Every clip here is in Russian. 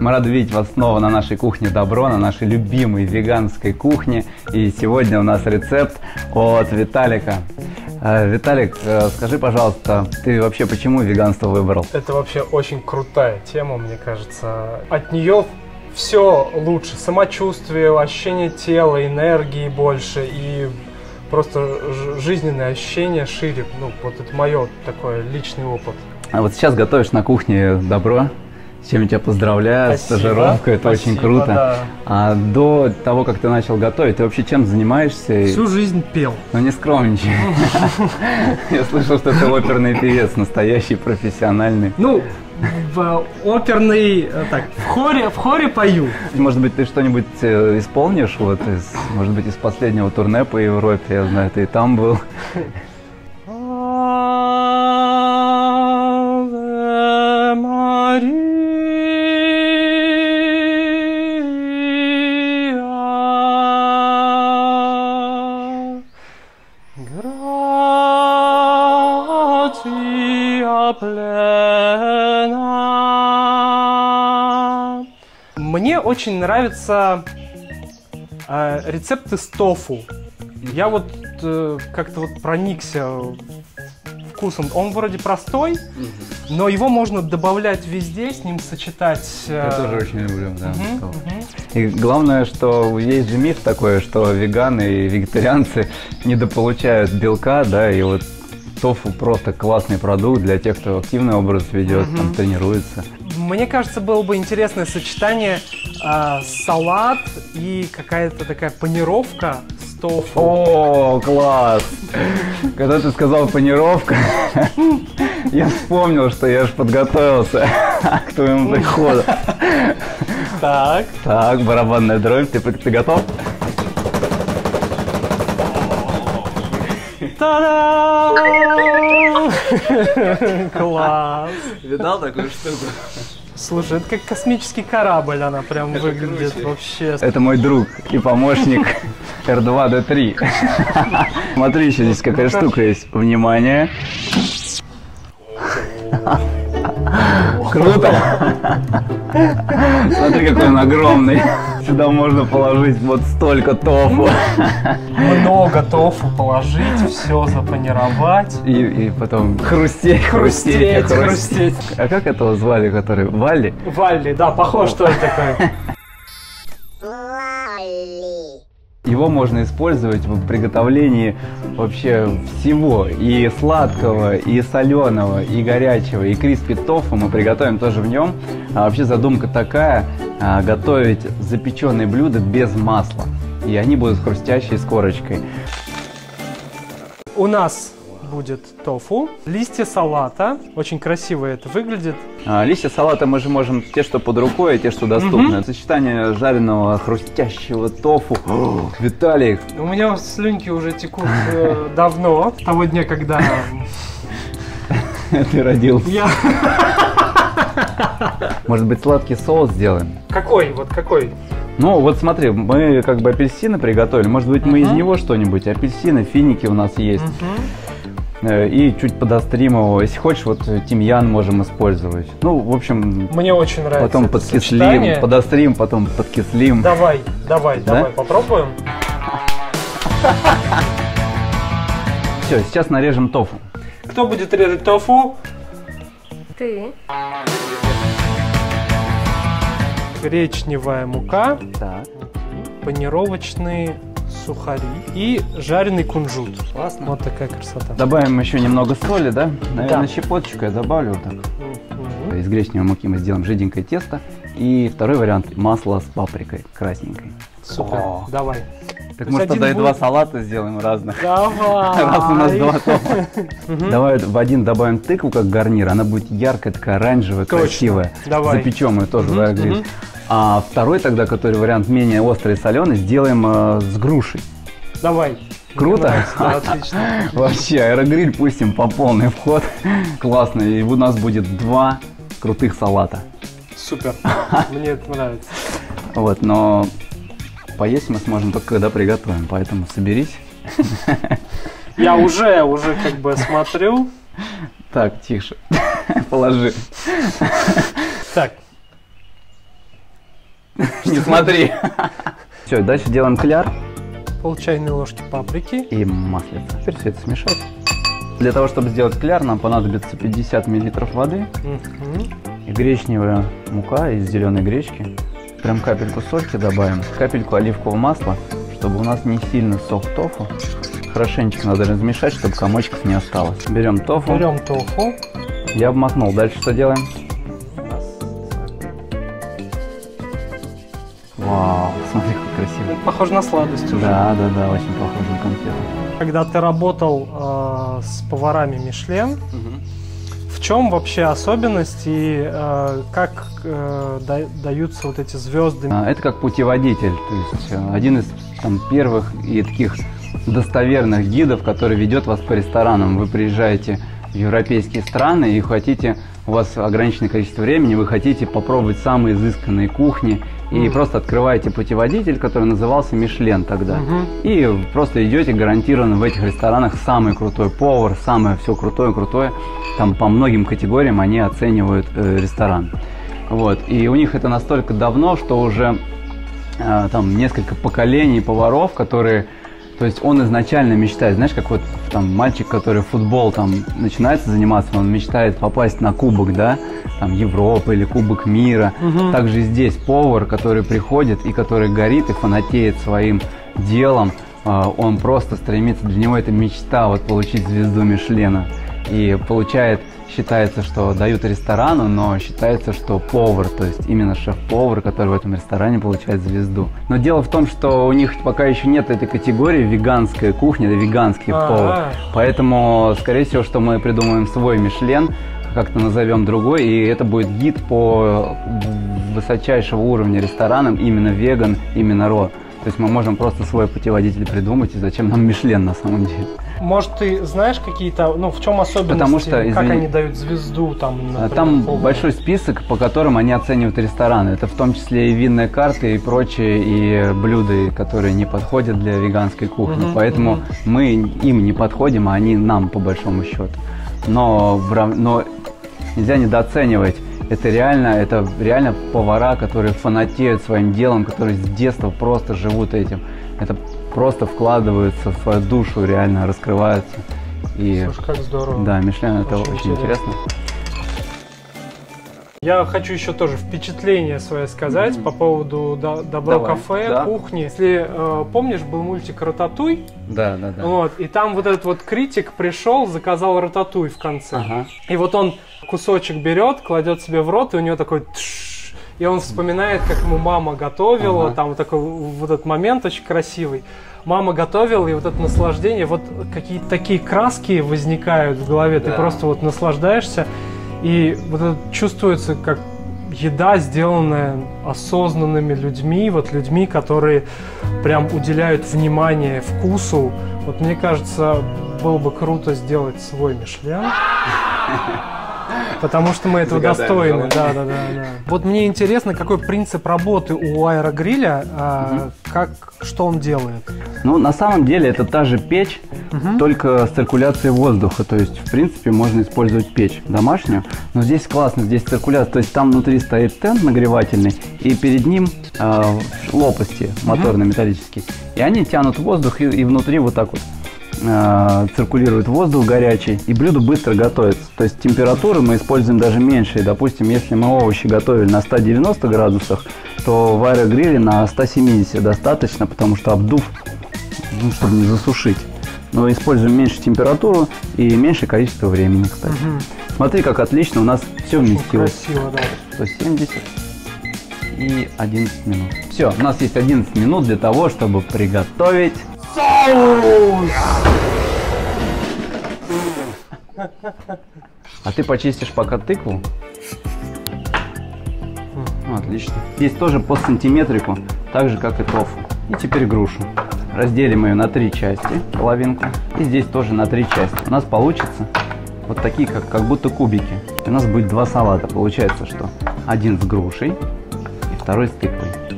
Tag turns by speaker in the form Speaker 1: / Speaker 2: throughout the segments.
Speaker 1: Мы рады видеть вас снова на нашей кухне Добро, на нашей любимой веганской кухне. И сегодня у нас рецепт от Виталика. Э, Виталик, э, скажи, пожалуйста, ты вообще почему веганство выбрал?
Speaker 2: Это вообще очень крутая тема, мне кажется. От нее все лучше. Самочувствие, ощущение тела, энергии больше и просто ж- жизненное ощущение шире. Ну, вот это мое такой личный опыт.
Speaker 1: А вот сейчас готовишь на кухне Добро. Чем я тебя поздравляю,
Speaker 2: Спасибо,
Speaker 1: стажировка, это
Speaker 2: спасибо,
Speaker 1: очень круто.
Speaker 2: да.
Speaker 1: А до того, как ты начал готовить, ты вообще чем занимаешься?
Speaker 2: Всю жизнь пел.
Speaker 1: Ну не скромничай. Я слышал, что ты оперный певец, настоящий профессиональный.
Speaker 2: Ну, в оперный, э, так, в хоре, в хоре пою.
Speaker 1: Может быть, ты что-нибудь э, исполнишь, вот, из, может быть, из последнего турне по Европе, я знаю, ты и там был.
Speaker 2: очень нравятся э, рецепты с тофу. Я вот э, как-то вот проникся вкусом. Он вроде простой, но его можно добавлять везде, с ним сочетать. э,
Speaker 1: Я тоже очень люблю, да. тофу.
Speaker 2: мгм.
Speaker 1: И главное, что есть же миф такой, что веганы и вегетарианцы недополучают белка, да, и вот тофу просто классный продукт для тех, кто активный образ ведет, там,
Speaker 2: Мгм.
Speaker 1: тренируется.
Speaker 2: Мне кажется, было бы интересное сочетание э, салат и какая-то такая панировка с тофу.
Speaker 1: О, класс! Когда ты сказал панировка, я вспомнил, что я же подготовился к твоему приходу.
Speaker 2: Так.
Speaker 1: Так, барабанная дробь, ты, ты готов?
Speaker 2: Та-дам! Класс!
Speaker 1: Видал такую штуку?
Speaker 2: Слушай, это как космический корабль, она прям выглядит вообще.
Speaker 1: Это мой друг и помощник R2D3. Смотри, еще здесь какая штука есть. Внимание. Круто! Смотри, какой он огромный. Сюда можно положить вот столько тофу.
Speaker 2: Много тофу положить, все запанировать.
Speaker 1: И, и потом хрустеть, хрустеть,
Speaker 2: Хрустеть, хрустеть.
Speaker 1: А как этого звали, который? Валли?
Speaker 2: Валли, да, похож, что это такое.
Speaker 1: Его можно использовать в приготовлении вообще всего. И сладкого, и соленого, и горячего, и криспи тофу мы приготовим тоже в нем. А вообще задумка такая, а, готовить запеченные блюда без масла. И они будут хрустящие с корочкой.
Speaker 2: У нас будет тофу, листья салата. Очень красиво это выглядит.
Speaker 1: А, листья салата мы же можем те, что под рукой, и те, что доступны. Сочетание жареного хрустящего тофу. О, Виталик,
Speaker 2: У меня слюнки уже текут э, давно, с того дня, когда
Speaker 1: ты родился.
Speaker 2: я...
Speaker 1: Может быть, сладкий соус сделаем?
Speaker 2: Какой? Вот какой?
Speaker 1: Ну, вот смотри, мы как бы апельсины приготовили. Может быть, мы из
Speaker 2: Мгм.
Speaker 1: него что-нибудь. Апельсины, финики у нас есть.
Speaker 2: Мгм.
Speaker 1: Э, И чуть подострим его. Если хочешь, вот э, тимьян можем использовать. Ну, в общем,
Speaker 2: Мне очень нравится
Speaker 1: потом подкислим,
Speaker 2: сочетание.
Speaker 1: подострим, потом подкислим.
Speaker 2: Давай, давай,
Speaker 1: Да?
Speaker 2: давай, попробуем.
Speaker 1: Все, сейчас нарежем тофу.
Speaker 2: Кто будет резать тофу?
Speaker 3: Ты.
Speaker 2: Гречневая мука,
Speaker 1: Так,
Speaker 2: панировочные сухари и жареный кунжут.
Speaker 1: классно.
Speaker 2: Вот такая красота.
Speaker 1: Добавим еще немного соли, да? Наверное,
Speaker 2: Да.
Speaker 1: щепоточку я добавлю вот так.
Speaker 2: Мгм.
Speaker 1: Из гречневой муки мы сделаем жиденькое тесто. И второй вариант – масло с паприкой красненькой.
Speaker 2: Супер,
Speaker 1: О.
Speaker 2: давай.
Speaker 1: Так
Speaker 2: есть
Speaker 1: может тогда и два
Speaker 2: будет-
Speaker 1: салата сделаем разных.
Speaker 2: Давай.
Speaker 1: Раз у нас два тофу. Давай в один добавим тыкву как гарнир, она будет яркая, такая оранжевая, красивая.
Speaker 2: Давай.
Speaker 1: Запечем ее тоже
Speaker 2: мгм.
Speaker 1: А второй тогда, который вариант менее острый и соленый, сделаем э, с грушей.
Speaker 2: Давай.
Speaker 1: Круто?
Speaker 2: Да, отлично.
Speaker 1: Вообще, аэрогриль пустим по полный вход. Классно. И у нас будет два крутых салата.
Speaker 2: Супер. Мне это нравится.
Speaker 1: Вот, но поесть мы сможем только когда приготовим, поэтому соберись.
Speaker 2: Я уже, уже как бы смотрю.
Speaker 1: Так, тише. Положи.
Speaker 2: Так.
Speaker 1: Не смотри. Все, дальше делаем кляр
Speaker 2: Пол чайной ложки паприки.
Speaker 1: и маслица. Теперь все это смешать. Для того, чтобы сделать кляр, нам понадобится 50 мл воды и гречневая мука из зеленой гречки. Прям капельку сольки добавим, капельку оливкового масла, чтобы у нас не сильно сох тофу. Хорошенечко надо размешать, чтобы комочков не осталось. Берем тофу.
Speaker 2: Берем тофу.
Speaker 1: Я обмакнул. Дальше что делаем? Вау, смотри, как красиво.
Speaker 2: Похоже на сладость уже.
Speaker 1: Да, да, да, очень похоже на конфету.
Speaker 2: Когда ты работал э, с поварами Мишлен, в чем вообще особенность и э, как э, да- даются вот эти звезды?
Speaker 1: А, Это как путеводитель, то есть э, один из там, первых и таких достоверных гидов, который ведет вас по ресторанам. Вы приезжаете в европейские страны и хотите, у вас ограниченное количество времени, вы хотите попробовать самые изысканные кухни и
Speaker 2: Мгм.
Speaker 1: просто открываете путеводитель, который назывался Мишлен тогда.
Speaker 2: Мгм.
Speaker 1: И просто идете гарантированно в этих ресторанах самый крутой повар, самое все крутое, крутое. Там по многим категориям они оценивают э, ресторан. Вот. И у них это настолько давно, что уже э, там несколько поколений поваров, которые то есть он изначально мечтает, знаешь, как вот там мальчик, который в футбол там начинается заниматься, он мечтает попасть на кубок, да, там Европы или Кубок мира.
Speaker 2: Мгм.
Speaker 1: Также здесь повар, который приходит и который горит и фанатеет своим делом, а, он просто стремится, для него это мечта вот получить звезду Мишлена. И получает, считается, что дают ресторану, но считается, что повар, то есть именно шеф-повар, который в этом ресторане получает звезду. Но дело в том, что у них пока еще нет этой категории веганская кухня, это веганский повар. Поэтому, скорее всего, что мы придумаем свой Мишлен, как-то назовем другой, и это будет гид по высочайшего уровня ресторанам, именно веган, именно ро. То есть мы можем просто свой путеводитель придумать, и зачем нам Мишлен на самом деле.
Speaker 2: Может, ты знаешь какие-то, ну, в чем особенности,
Speaker 1: Потому что,
Speaker 2: как
Speaker 1: извини-
Speaker 2: они дают звезду там,
Speaker 1: А
Speaker 2: например,
Speaker 1: Там
Speaker 2: повару?
Speaker 1: большой список, по которым они оценивают рестораны. Это в том числе и винные карты, и прочие, и блюда, которые не подходят для веганской кухни.
Speaker 2: Мгм,
Speaker 1: Поэтому
Speaker 2: мгм.
Speaker 1: мы им не подходим, а они нам, по большому счету. Но, но нельзя недооценивать. Это реально, это реально повара, которые фанатеют своим делом, которые с детства просто живут этим. Это просто вкладываются в свою душу, реально раскрываются. И
Speaker 2: Слушай, как здорово.
Speaker 1: да, Мишлен это
Speaker 2: Очень
Speaker 1: очень,
Speaker 2: интересно.
Speaker 1: интересно.
Speaker 2: Я хочу еще тоже впечатление свое сказать по поводу до- Добро
Speaker 1: Давай,
Speaker 2: кафе,
Speaker 1: да.
Speaker 2: кухни. Если э, помнишь, был мультик Рататуй,
Speaker 1: Да, да, да.
Speaker 2: вот, и там вот этот вот критик пришел, заказал Рататуй в конце.
Speaker 1: Ага.
Speaker 2: И вот он кусочек берет, кладет себе в рот, и у него такой тш, и он вспоминает, как ему мама готовила,
Speaker 1: Ага.
Speaker 2: там вот такой вот этот момент очень красивый. Мама готовила, и вот это наслаждение, вот какие-то такие краски возникают в голове, ты
Speaker 1: Да.
Speaker 2: просто вот наслаждаешься, и вот это чувствуется как еда, сделанная осознанными людьми, вот людьми, которые прям уделяют внимание вкусу. Вот мне кажется, было бы круто сделать свой Мишлен. Потому что мы этого
Speaker 1: Загадаем
Speaker 2: достойны. Да, да, да, да. Вот мне интересно, какой принцип работы у аэрогриля, а, как, что он делает.
Speaker 1: Ну, на самом деле, это та же печь,
Speaker 2: Мгм.
Speaker 1: только с циркуляцией воздуха. То есть, в принципе, можно использовать печь домашнюю. Но здесь классно, здесь циркуляция. То есть, там внутри стоит стенд нагревательный, и перед ним э, лопасти моторно-металлические. И они тянут воздух, и, и внутри вот так вот э, циркулирует воздух горячий, и блюдо быстро готовится. То есть температуры мы используем даже меньше. Допустим, если мы овощи готовили на 190 градусах, то в аэрогриле на 170 достаточно, потому что обдув, ну, чтобы не засушить. Но используем меньше температуру и меньше количество времени, кстати.
Speaker 2: Мгм.
Speaker 1: Смотри, как отлично у нас все вместилось.
Speaker 2: красиво, да.
Speaker 1: 170 и 11 минут. Все, у нас есть 11 минут для того, чтобы приготовить А ты почистишь пока тыкву? Ну, отлично. Здесь тоже по сантиметрику, так же как и тофу. И теперь грушу. Разделим ее на три части, половинку. И здесь тоже на три части. У нас получится вот такие, как, как будто кубики. У нас будет два салата. Получается, что один с грушей и второй с тыквой.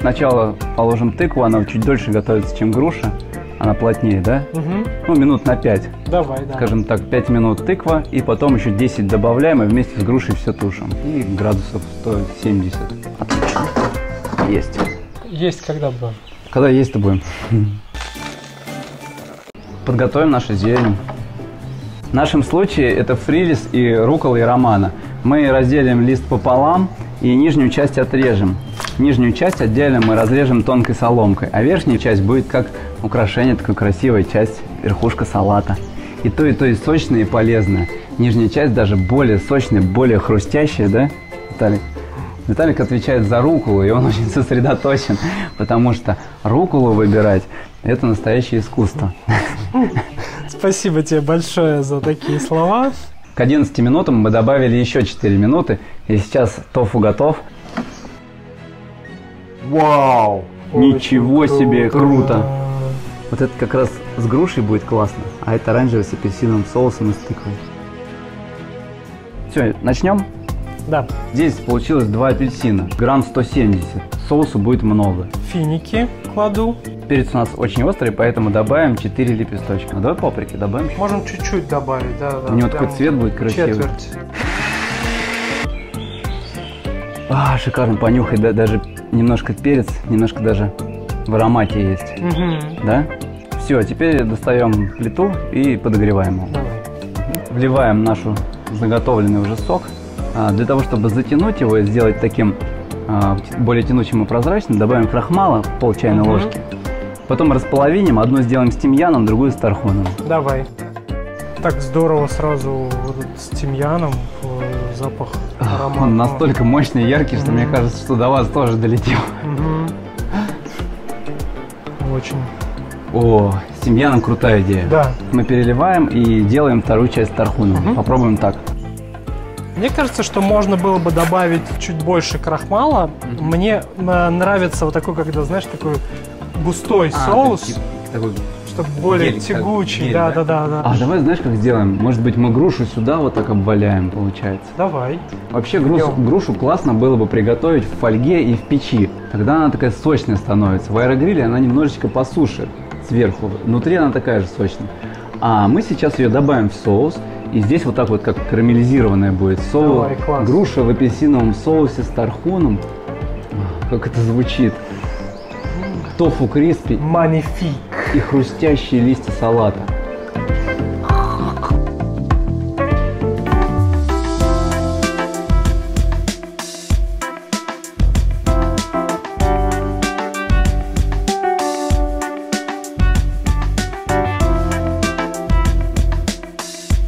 Speaker 1: Сначала положим тыкву, она чуть дольше готовится, чем груша. Она плотнее, да?
Speaker 2: Мгм.
Speaker 1: Ну, минут на 5
Speaker 2: Давай, да.
Speaker 1: скажем так, 5 минут тыква, и потом еще 10 добавляем, и вместе с грушей все тушим. И градусов 170. Отлично. есть.
Speaker 2: Есть когда бы.
Speaker 1: Когда есть-то будем. Подготовим нашу зелень. В нашем случае это фрилис и рукола и романа. Мы разделим лист пополам и нижнюю часть отрежем. Нижнюю часть отдельно мы разрежем тонкой соломкой, а верхняя часть будет как украшение, такая красивая часть, верхушка салата. И то, и то и сочное, и полезное. Нижняя часть даже более сочная, более хрустящая, да, Виталик? Виталик отвечает за руколу, и он очень сосредоточен, потому что руколу выбирать – это настоящее искусство.
Speaker 2: Спасибо тебе большое за такие слова.
Speaker 1: К 11 минутам мы добавили еще 4 минуты, и сейчас тофу готов. Вау! Ничего себе, круто! Вот это как раз с грушей будет классно, а это оранжевый с апельсиновым соусом и с тыквой. Все, начнем?
Speaker 2: Да.
Speaker 1: Здесь получилось два апельсина, грамм 170. Соуса будет много.
Speaker 2: Финики кладу.
Speaker 1: Перец у нас очень острый, поэтому добавим 4 лепесточка. Ну, давай паприки добавим.
Speaker 2: Можем чуть-чуть добавить, да, да.
Speaker 1: У него такой цвет будет красивый.
Speaker 2: Четверть.
Speaker 1: А, шикарно, понюхай, да, даже немножко перец, немножко даже в аромате есть.
Speaker 2: Мгм.
Speaker 1: Да? Все, теперь достаем плиту и подогреваем его.
Speaker 2: Давай.
Speaker 1: Вливаем нашу заготовленный уже сок. А, Для того, чтобы затянуть его и сделать таким а, более тянучим и прозрачным, добавим крахмала пол чайной
Speaker 2: Мгм.
Speaker 1: ложки. Потом располовиним, одну сделаем с тимьяном, другую с тархуном.
Speaker 2: Давай. Так здорово сразу вот с тимьяном запах аромата.
Speaker 1: Он настолько мощный и яркий, что мне кажется, что до вас тоже долетел.
Speaker 2: Очень.
Speaker 1: О, с тимьяном крутая идея.
Speaker 2: Да.
Speaker 1: Мы переливаем и делаем вторую часть тархуна. Попробуем так.
Speaker 2: Мне кажется, что можно было бы добавить чуть больше крахмала. Мне э, нравится вот такой, когда, знаешь, такой густой соус, чтобы более
Speaker 1: гель,
Speaker 2: тягучий.
Speaker 1: гель,
Speaker 2: да,
Speaker 1: да?
Speaker 2: да, да, да.
Speaker 1: А давай знаешь, как сделаем? Может быть, мы грушу сюда вот так обваляем, получается.
Speaker 2: Давай.
Speaker 1: Вообще грушу,
Speaker 2: Делаем.
Speaker 1: грушу классно было бы приготовить в фольге и в печи. Тогда она такая сочная становится. В аэрогриле она немножечко посушит сверху. Внутри она такая же сочная. А мы сейчас ее добавим в соус. И здесь вот так вот как карамелизированная будет. Соус,
Speaker 2: Давай, класс.
Speaker 1: груша в апельсиновом соусе с тархуном. Как это звучит. Тофу криспи
Speaker 2: Манифик.
Speaker 1: И хрустящие листья салата.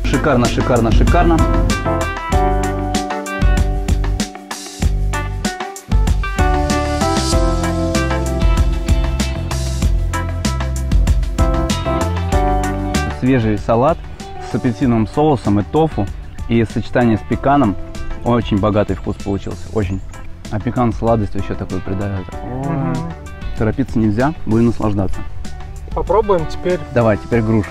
Speaker 1: Шикарно, шикарно, шикарно. Свежий салат с апельсиновым соусом и тофу. И сочетание с пеканом. Очень богатый вкус получился. Очень. А пекан сладость еще такой придает.
Speaker 2: Мгм.
Speaker 1: Торопиться нельзя, будем наслаждаться.
Speaker 2: Попробуем теперь.
Speaker 1: Давай, теперь грушу.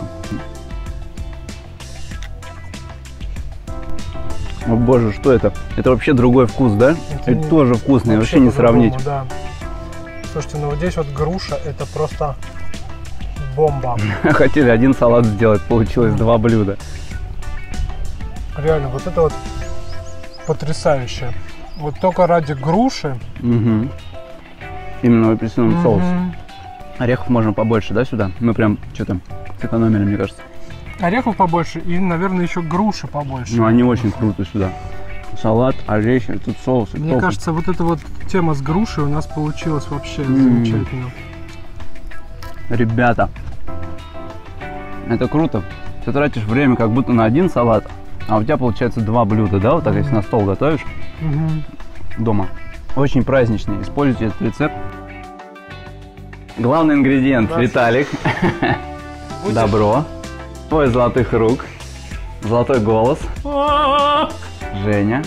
Speaker 1: О боже, что это? Это вообще другой вкус, да? Это,
Speaker 2: не-
Speaker 1: тоже вкусный, вообще, не
Speaker 2: по-другому,
Speaker 1: сравнить.
Speaker 2: Да. Слушайте, ну вот здесь вот груша, это просто бомба.
Speaker 1: Хотели один салат сделать, получилось два блюда.
Speaker 2: Реально, вот это вот потрясающе. Вот только ради груши.
Speaker 1: Мгм. Именно в апельсиновом соусе.
Speaker 2: Мгм.
Speaker 1: Орехов можно побольше, да, сюда? Мы прям что-то сэкономили, мне кажется.
Speaker 2: Орехов побольше и, наверное, еще груши побольше.
Speaker 1: Ну, они очень круто сюда. Салат, орехи, тут соус.
Speaker 2: Мне
Speaker 1: тофу.
Speaker 2: кажется, вот эта вот тема с грушей у нас получилась вообще
Speaker 1: М.
Speaker 2: замечательно.
Speaker 1: Ребята, это круто. Ты тратишь время как будто на один салат, а у тебя получается два блюда, да, вот так, если на стол готовишь
Speaker 2: Мгм.
Speaker 1: дома. Очень праздничный. Используйте этот рецепт. Главный ингредиент. Виталик.
Speaker 2: Будешь?
Speaker 1: Добро. Твой золотых рук. Золотой голос.
Speaker 2: А-а-а.
Speaker 1: Женя.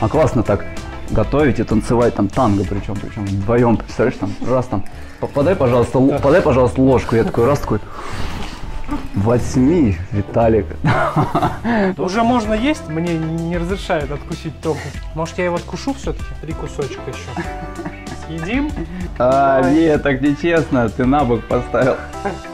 Speaker 1: А классно так готовить и танцевать там танго, причем, причем вдвоем, представляешь, там, раз там, «П- подай, пожалуйста, л- подай, пожалуйста, ложку, я такой, раз такой, возьми, Виталик.
Speaker 2: Уже можно есть? Мне не разрешают откусить тофу. Может, я его откушу все-таки? Три кусочка еще. Съедим?
Speaker 1: А, нет, так нечестно, ты на бок поставил.